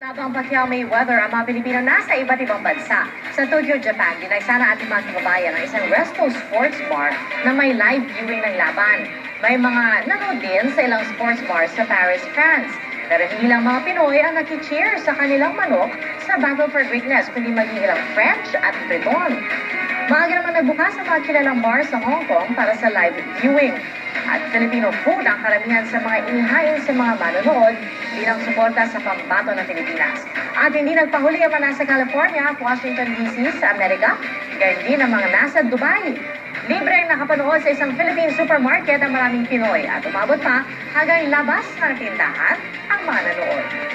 Habang Pacquiao Mayweather ang mga Pilipino nasa iba't ibang bansa. Sa Tokyo, Japan, dinaysana ating mga kababayan ang isang resto sports bar na may live viewing ng laban. May mga nanood din sa ilang sports bar sa Paris, France. Pero hindi lang mga Pinoy ang nakicheer sa kanilang manok sa Battle for Greatness, kundi maging ilang French at Breton. Maaga naman nagbukas ang mga kilalang bar sa Hong Kong para sa live viewing. At Filipino food ang karamihan sa mga inihain sa mga manonood bilang suporta sa pambato ng Pilipinas. At hindi nagpahuli ang mga nasa California Washington DC sa Amerika, gayon din ang mga nasa Dubai. Libre ang nakapanood sa isang Philippine supermarket ang maraming Pinoy at umabot pa hanggang labas ng tindahan ang mga nanood.